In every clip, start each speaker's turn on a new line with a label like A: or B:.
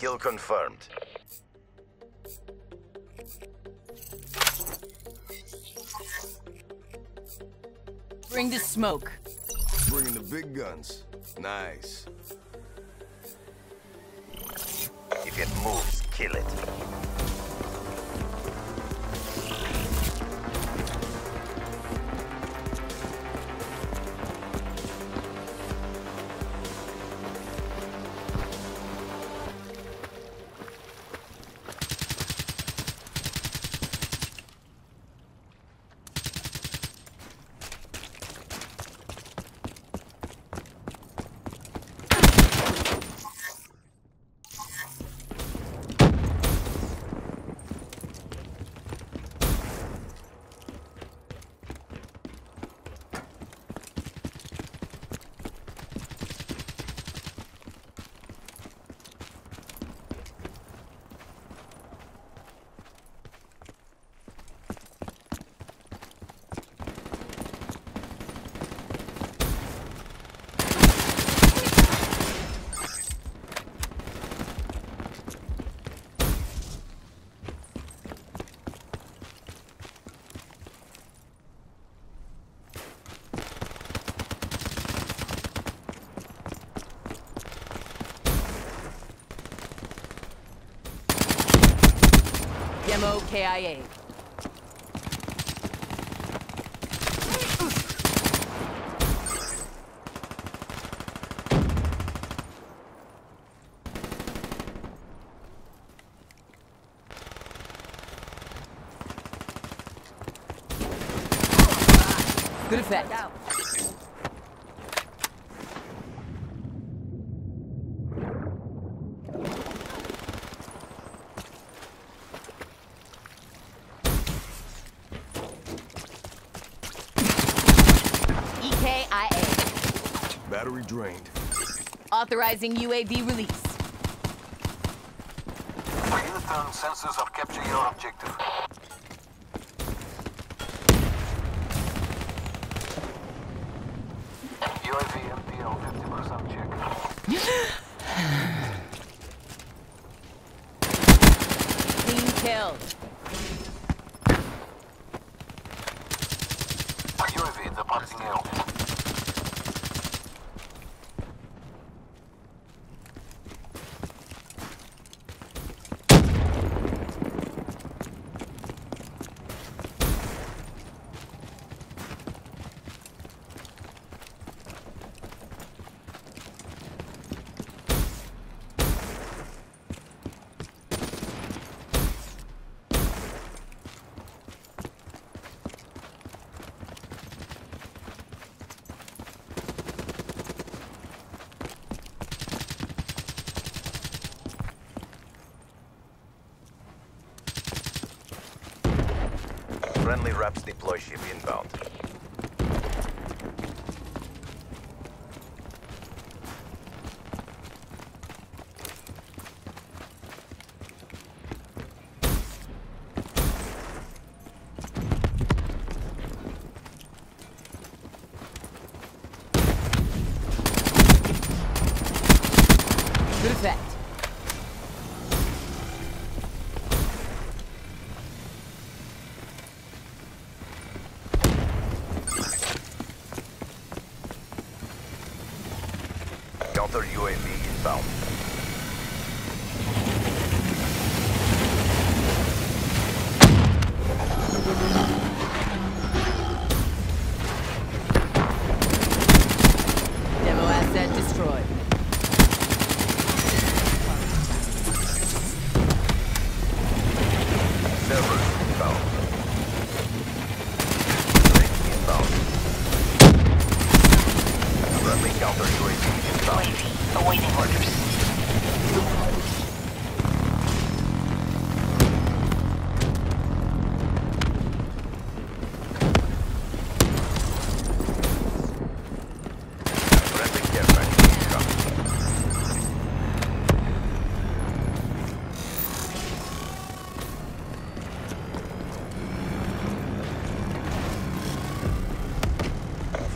A: Kill confirmed.
B: Bring the smoke.
C: Bringing the big guns. Nice.
A: If it moves, kill it.
B: KIA. Good effect.
C: Drained.
B: Authorizing UAV release.
D: Return sensors have captured your objective. UAV MPL 50% check.
B: Clean kill.
D: UAV departing AO.
A: Friendly Raps deploy ship inbound.
B: Another UAV inbound.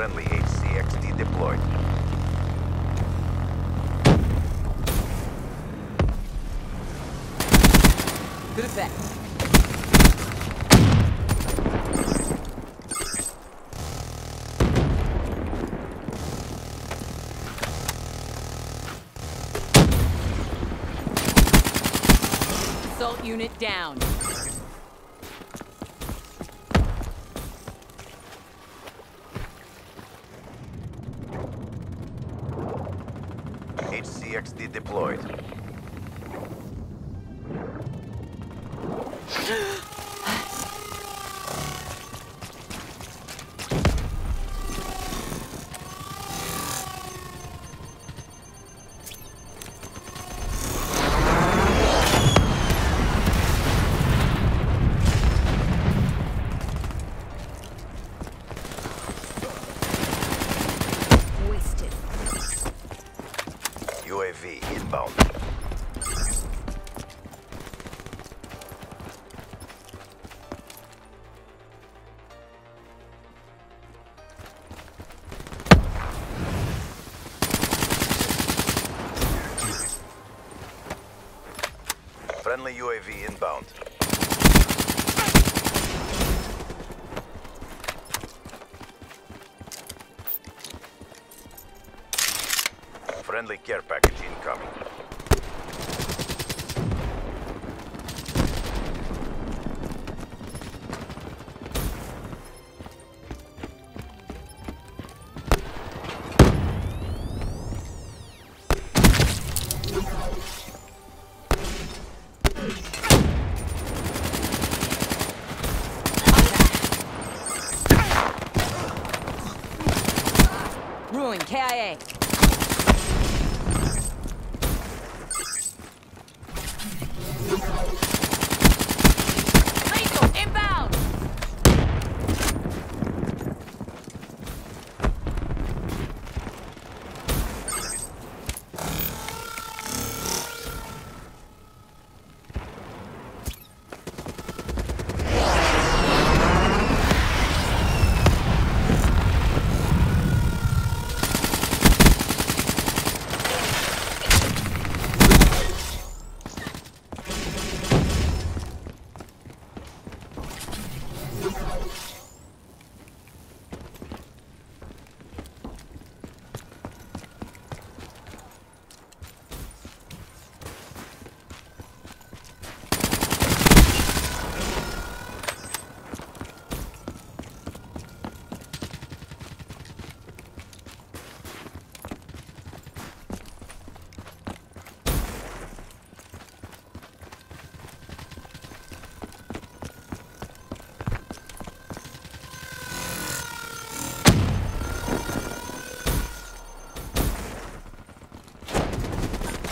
B: Friendly
A: HCXD deployed.
B: Good
A: effect. unit down. Friendly UAV inbound. Friendly care package incoming.
B: KIA. Lethal inbound.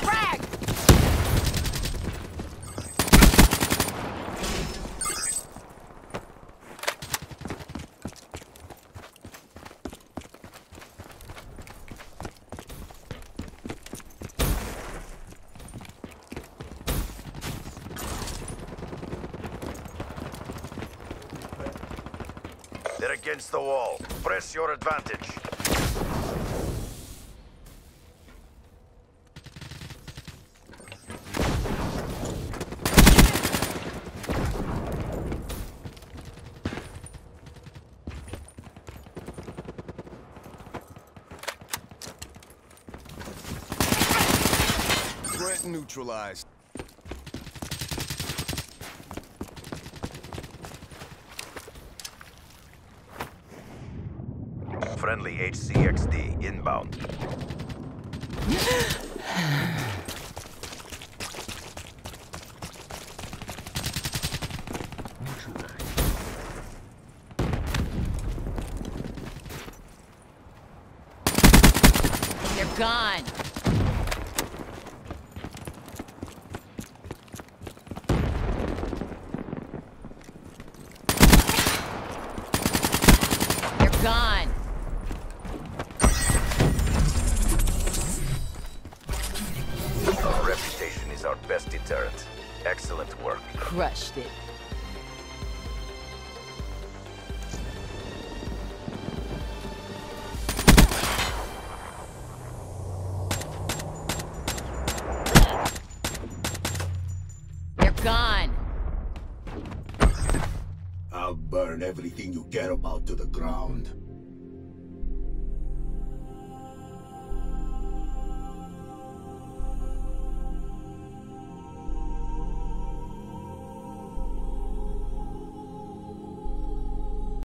B: Frag.
A: They're against the wall. Press your advantage.
C: Threat neutralized.
A: Friendly HCXD inbound.
B: They're gone.
A: our best deterrent. Excellent work.
B: Crushed it. They're gone.
E: I'll burn everything you care about to the ground.